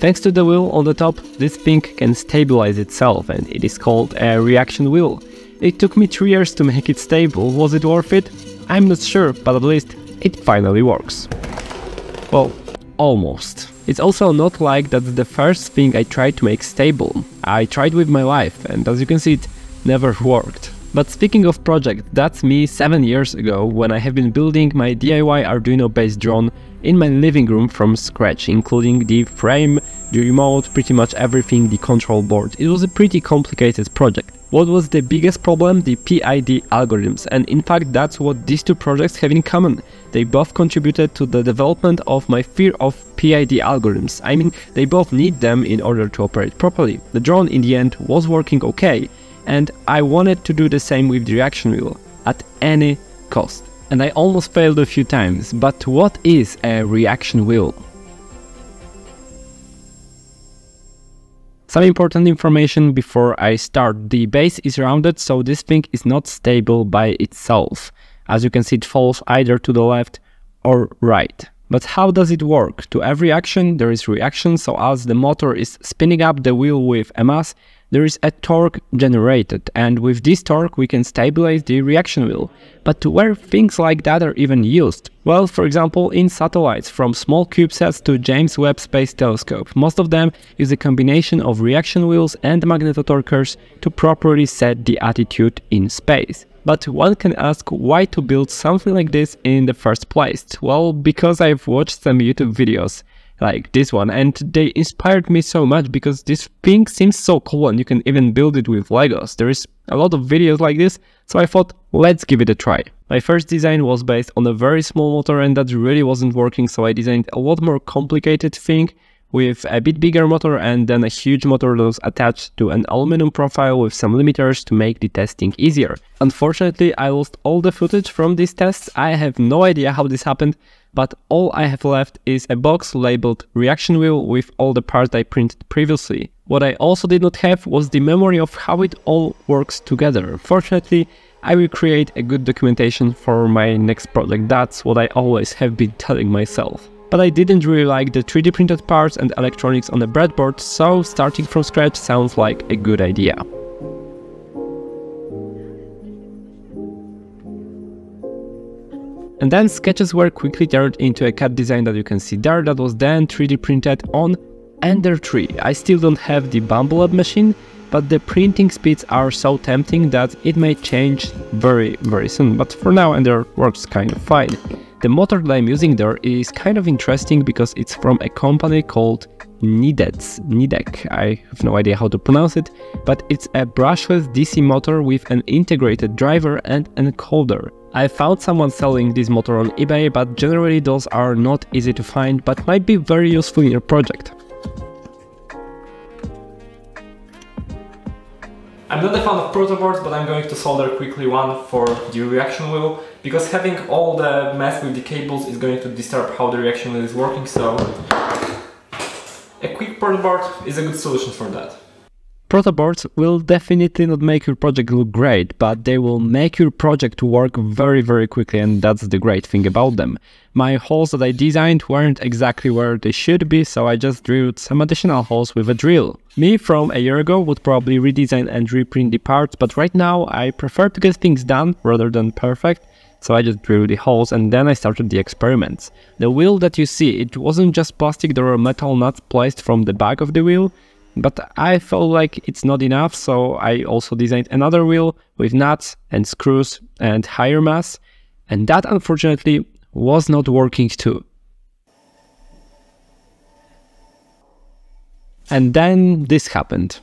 Thanks to the wheel on the top, this thing can stabilize itself and it is called a reaction wheel. It took me 3 years to make it stable, was it worth it? I'm not sure, but at least it finally works. Well, almost. It's also not like that's the first thing I tried to make stable. I tried with my life and as you can see it never worked. But speaking of project, that's me 7 years ago when I have been building my DIY Arduino based drone in my living room from scratch, including the frame, the remote, pretty much everything, the control board. It was a pretty complicated project. What was the biggest problem? The PID algorithms, and in fact that's what these two projects have in common. They both contributed to the development of my fear of PID algorithms. I mean, they both need them in order to operate properly. The drone in the end was working okay, and I wanted to do the same with the reaction wheel, at any cost. And I almost failed a few times, but what is a reaction wheel? Some important information before I start. The base is rounded, so this thing is not stable by itself. As you can see, it falls either to the left or right. But how does it work? To every action, there is reaction, so as the motor is spinning up the wheel with a mass, there is a torque generated and with this torque we can stabilize the reaction wheel. But where things like that are even used? Well, for example, in satellites from small CubeSats to James Webb Space Telescope. Most of them use a combination of reaction wheels and magnetotorquers to properly set the attitude in space. But one can ask why to build something like this in the first place? Well, because I've watched some YouTube videos like this one and they inspired me so much because this thing seems so cool and you can even build it with Legos. There is a lot of videos like this, so I thought let's give it a try. My first design was based on a very small motor and that really wasn't working so I designed a lot more complicated thing with a bit bigger motor and then a huge motor that was attached to an aluminum profile with some limiters to make the testing easier. Unfortunately, I lost all the footage from these tests, I have no idea how this happened, but all I have left is a box labeled reaction wheel with all the parts I printed previously. What I also did not have was the memory of how it all works together. Fortunately, I will create a good documentation for my next project, that's what I always have been telling myself. But I didn't really like the 3D printed parts and electronics on the breadboard, so starting from scratch sounds like a good idea. And then sketches were quickly turned into a CAD design that you can see there that was then 3D printed on Ender 3. I still don't have the Bambu Lab machine, but the printing speeds are so tempting that it may change very very soon, but for now Ender works kind of fine. The motor that I'm using there is kind of interesting because it's from a company called Nidec. Nidec, I have no idea how to pronounce it, but it's a brushless DC motor with an integrated driver and encoder. I found someone selling this motor on eBay, but generally those are not easy to find, but might be very useful in your project. I'm not a fan of protoboards, but I'm going to solder quickly one for the reaction wheel, because having all the mess with the cables is going to disturb how the reaction wheel is working, so a quick protoboard is a good solution for that. Protoboards will definitely not make your project look great, but they will make your project work very very quickly and that's the great thing about them. My holes that I designed weren't exactly where they should be, so I just drilled some additional holes with a drill. Me from a year ago would probably redesign and reprint the parts, but right now I prefer to get things done rather than perfect, so I just drilled the holes and then I started the experiments. The wheel that you see, it wasn't just plastic, there were metal nuts placed from the back of the wheel, but I felt like it's not enough, so I also designed another wheel with nuts and screws and higher mass, and that unfortunately was not working too. And then this happened.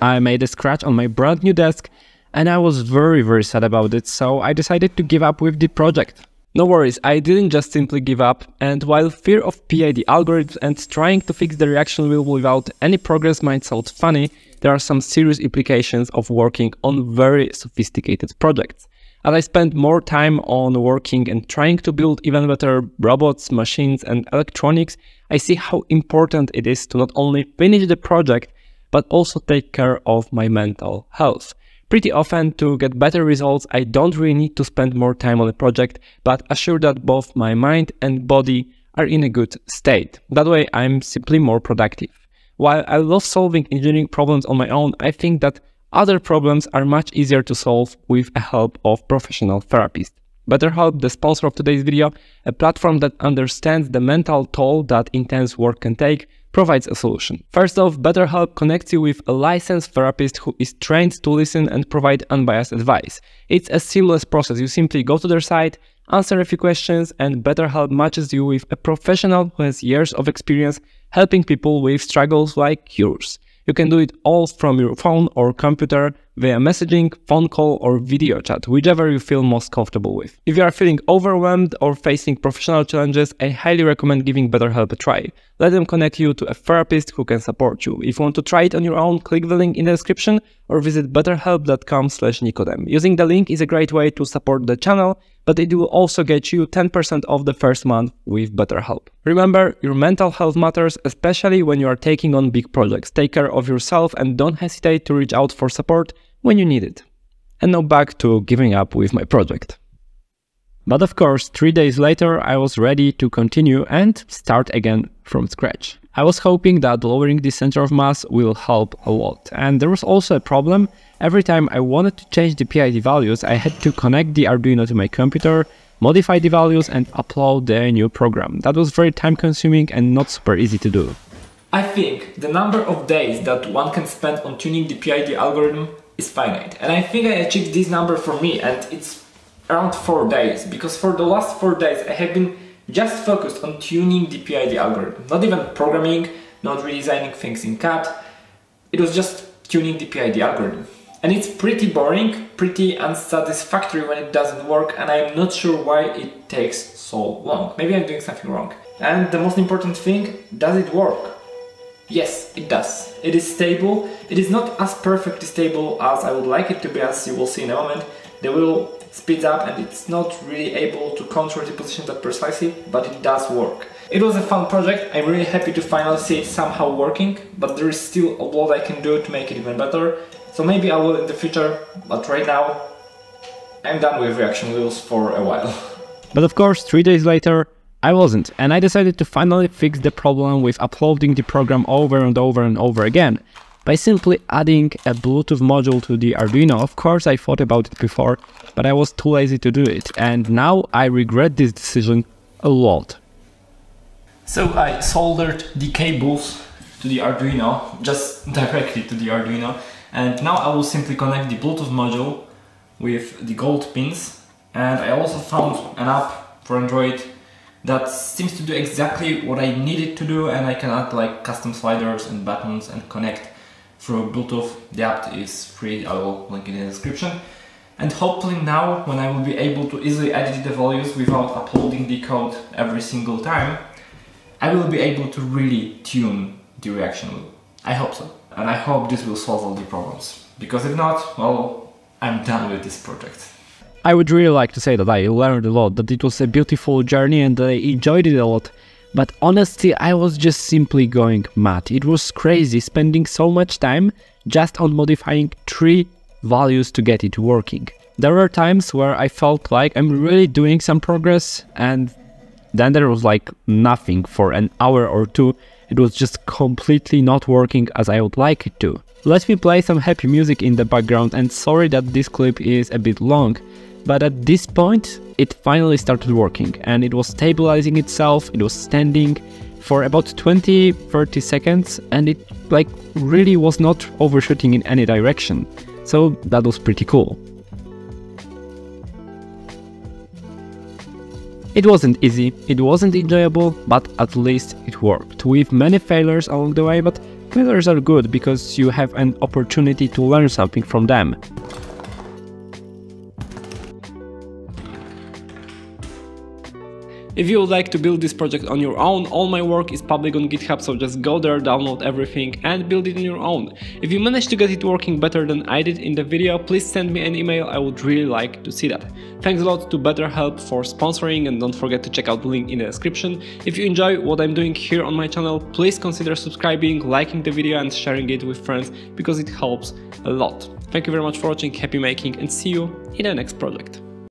I made a scratch on my brand new desk and I was very very sad about it, so I decided to give up with the project. No worries, I didn't just simply give up, and while fear of PID algorithms and trying to fix the reaction wheel without any progress might sound funny, there are some serious implications of working on very sophisticated projects. As I spend more time on working and trying to build even better robots, machines and electronics, I see how important it is to not only finish the project, but also take care of my mental health. Pretty often to get better results I don't really need to spend more time on a project, but assure that both my mind and body are in a good state. That way I'm simply more productive. While I love solving engineering problems on my own, I think that other problems are much easier to solve with the help of professional therapists. BetterHelp, the sponsor of today's video, a platform that understands the mental toll that intense work can take, provides a solution. First off, BetterHelp connects you with a licensed therapist who is trained to listen and provide unbiased advice. It's a seamless process. You simply go to their site, answer a few questions, and BetterHelp matches you with a professional who has years of experience helping people with struggles like yours. You can do it all from your phone or computer via messaging, phone call, or video chat, whichever you feel most comfortable with. If you are feeling overwhelmed or facing professional challenges, I highly recommend giving BetterHelp a try. Let them connect you to a therapist who can support you. If you want to try it on your own, click the link in the description or visit betterhelp.com slash nikodem. Using the link is a great way to support the channel, but it will also get you 10% off the first month with BetterHelp. Remember, your mental health matters, especially when you are taking on big projects. Take care of yourself and don't hesitate to reach out for support when you need it. And now back to giving up with my project. But of course, three days later, I was ready to continue and start again from scratch. I was hoping that lowering the center of mass will help a lot. And there was also a problem. Every time I wanted to change the PID values, I had to connect the Arduino to my computer, modify the values and upload the new program. That was very time consuming and not super easy to do. I think the number of days that one can spend on tuning the PID algorithm is finite. And I think I achieved this number for me and it's around 4 days because for the last 4 days I have been just focused on tuning the PID algorithm, not even programming, not redesigning things in CAD. It was just tuning the PID algorithm. And it's pretty boring, pretty unsatisfactory when it doesn't work and I'm not sure why it takes so long. Maybe I'm doing something wrong. And the most important thing, does it work? Yes, it does. It is stable. It is not as perfectly stable as I would like it to be, as you will see in a moment. The wheel speeds up and it's not really able to control the position that precisely, but it does work. It was a fun project. I'm really happy to finally see it somehow working, but there is still a lot I can do to make it even better. So maybe I will in the future, but right now I'm done with reaction wheels for a while. But of course, three days later, I wasn't, and I decided to finally fix the problem with uploading the program over and over and over again by simply adding a Bluetooth module to the Arduino. Of course, I thought about it before, but I was too lazy to do it, and now I regret this decision a lot. So I soldered the cables to the Arduino, just directly to the Arduino, and now I will simply connect the Bluetooth module with the gold pins, and I also found an app for Android that seems to do exactly what I needed to do and I can add like custom sliders and buttons and connect through Bluetooth. The app is free, I will link it in the description. And hopefully now, when I will be able to easily edit the values without uploading the code every single time, I will be able to really tune the reaction loop. I hope so. And I hope this will solve all the problems. Because if not, well, I'm done with this project. I would really like to say that I learned a lot, that it was a beautiful journey and I enjoyed it a lot. But honestly, I was just simply going mad. It was crazy spending so much time just on modifying three values to get it working. There were times where I felt like I'm really doing some progress and then there was like nothing for an hour or two. It was just completely not working as I would like it to. Let me play some happy music in the background and sorry that this clip is a bit long, but at this point, it finally started working and it was stabilizing itself, it was standing for about 20-30 seconds and it like really was not overshooting in any direction. So that was pretty cool. It wasn't easy, it wasn't enjoyable, but at least it worked, with many failures along the way, but failures are good because you have an opportunity to learn something from them. If you would like to build this project on your own, all my work is public on GitHub, so just go there, download everything and build it on your own. If you managed to get it working better than I did in the video, please send me an email, I would really like to see that. Thanks a lot to BetterHelp for sponsoring and don't forget to check out the link in the description. If you enjoy what I'm doing here on my channel, please consider subscribing, liking the video and sharing it with friends because it helps a lot. Thank you very much for watching, happy making and see you in the next project.